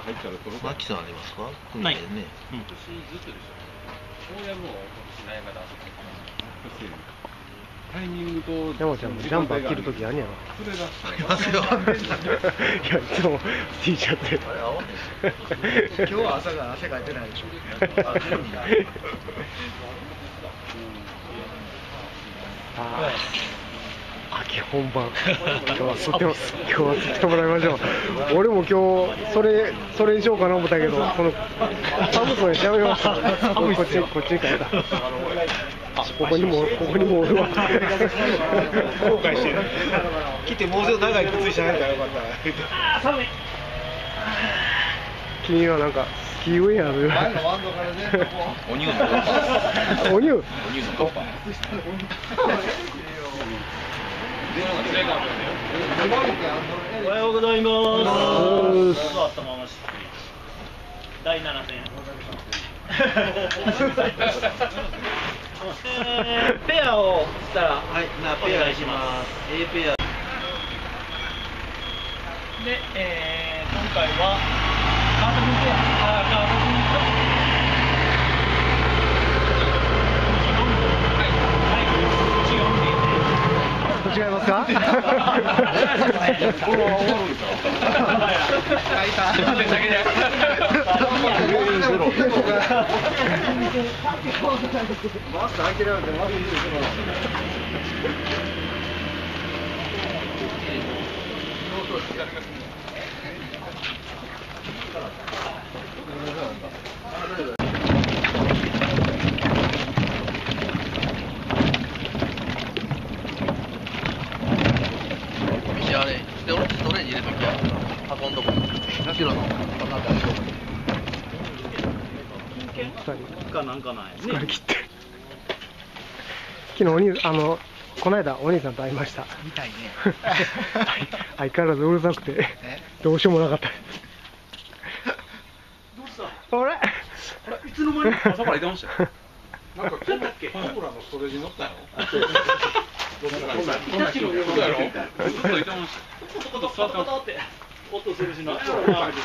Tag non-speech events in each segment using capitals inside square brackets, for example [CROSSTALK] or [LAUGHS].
と入ったら取ろうか。マキさんありますか？ね。うん。今年ずっとでしょ。今年だタイミングと山ちゃんもジャンパー着るときあやろ。それだありますよいやいつも T シャツ。で今日は朝から汗かいてないでしょ。ああー秋本番今日は吸っても今日は吸ってもらいましょう。俺も今日それそれにしようかな思ったけどこの寒そうにしゃべりましたこっちこっちに変えたあここにもここにもおるわ。後悔してる。来てもうちょっと長い靴下ないからよかった。君はなんかスキーウェアのよ。うな前のワンドから全部こ。[LAUGHS] う。お乳のカッパお乳お乳のカッパおはようございます。第7戦。えーペアをしたら、はい、ペアします。A ペアで、えー、今回はカードフペア、あーカードフと、はい、はい、違うんで。違いますか？これは終わるんですかバス開けられて悪いですよ。飯あれで俺ストレージ入れときや運んどこ後ろの。なんかかなんかない疲れ切って。る昨日お兄あのこの間お兄さんと会いました。みたいね。[LAUGHS] 相変わらずうるさくて。え？どうしようもなかった。どうした？あれ？あれいつの間に？[LAUGHS] 朝からいてましたよ。なんかコだっけコブラの？ストレージに乗ったよ日立のそうやろずっといてましたよ。ちょっと座って [LAUGHS] ます。って音するしな。ス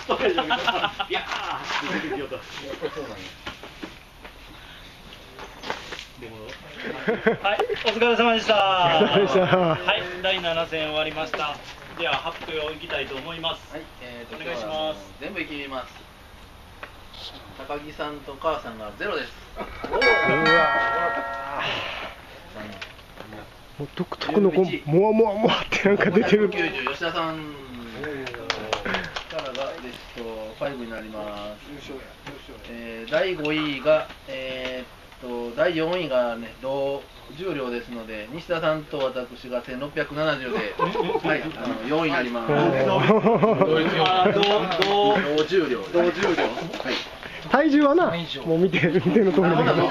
トレージを見たらいやーって出てきよった。はい、お疲れ様でした。お疲れ様でしたはい、第7戦終わりました。では発表いきたいと思います。はい、えーとお願いします全部いきます高木さんと母さんがゼロですもう独特のこうモワモワモワってなんか出てる90吉田さんからがベスト5になりますえー第5位がえーっと第4位がね同重量ですので西田さんと私が1670で [LAUGHS] はいあの4位になります。おーあー、どう、どう、同重量。同重量。はい。体重はなもう見て見ての通りだけど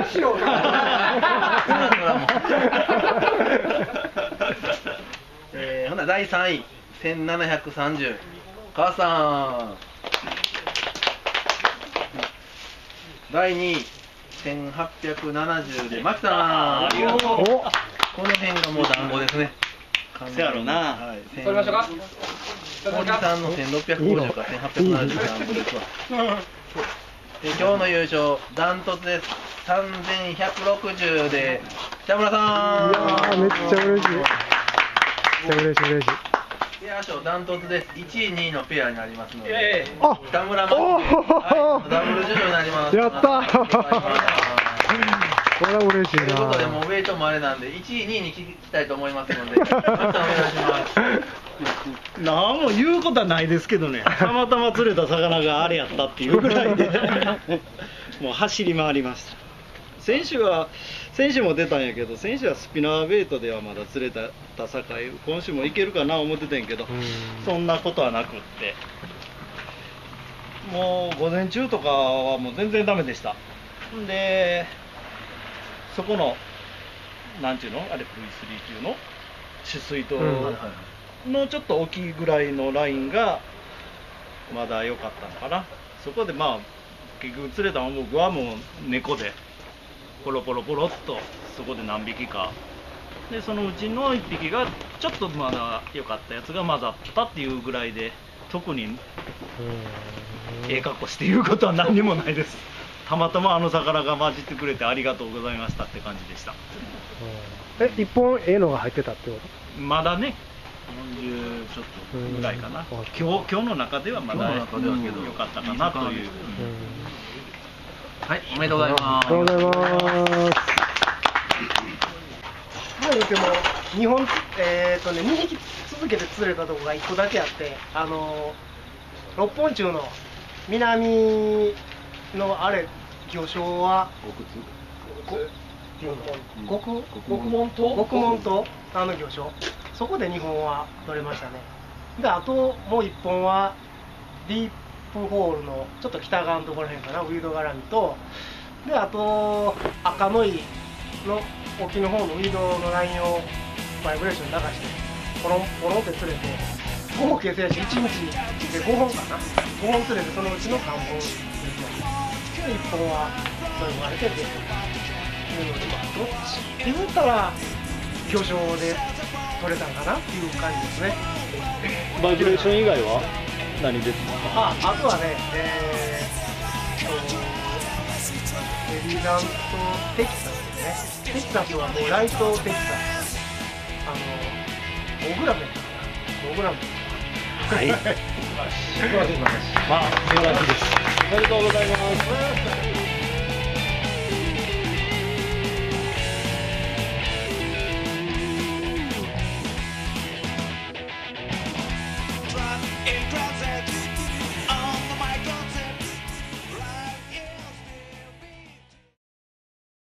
うしようえーほな第3位1730母さん。第2位1870でマキさん。ありがとう。お。この辺がもう団子ですね。せやろな。はい取りましょうか。堀さんの1650か1870が団子ですわ。で今日の優勝ダントツです。3160で北村いさん。やーめっちゃ嬉しい。めっちゃ嬉しい嬉しいペア賞ダントツです1位2位のペアになりますので、えあ北村真希おはい、ダブル受賞になります。やったー。これは嬉しいということでもうなウェイトもあれなんで1位2位に聞きたいと思いますので [LAUGHS] またお願いします。何も言うことはないですけどね、たまたま釣れた魚があれやったっていうぐらいで、[LAUGHS] もう走り回りました。先週は、先週も出たんやけど、先週はスピナーベイトではまだ釣れたたさかい、今週もいけるかな思ってたんやけど、そんなことはなくって、もう午前中とかはもう全然ダメでした。んで、そこの、なんていうの？あれ V3 級の？取水塔うん。のちょっと大きいぐらいのラインがまだ良かったのかな。そこでまあ結局釣れた僕はもう猫でポロポロポロっとそこで何匹か。でそのうちの1匹がちょっとまだ良かったやつが混ざったっていうぐらいで特にええ格好して言うことは何にもないです。たまたまあの魚が混じってくれてありがとうございましたって感じでした。え一本ええのが入ってたってこと？まだね40ちょっとぐらいかな。うん。今日今日の中ではまだ良かったかなという、はい、おめでとうございます。ありがとうございます。まあ言っても、日本、えっ、とね、2匹続けて釣れたとこが1個だけあって、あの六本中の南のあれ、魚礁は、極？極門？島極門島あの魚礁そこで2本は取れましたね。であともう1本はディープホールのちょっと北側のところへんかなウィード絡みと。であと赤ノイの沖の方のウィードのラインをバイブレーション流してポロンポロンって釣れて合計選手1日で5本かな。5本釣れてそのうちの3本ですよで1本はそういうのがれて出ていうのでどっち？って言ったら魚礁で取れたんかなっていう感じですね。バイブレーション以外は？何出てああとはねえー、とメリーランドテキサスですね。テキサスはもうライトテキサス。あのモグラメかな。モグラメはい。[LAUGHS] まあ素晴らしいです。おめでとうございます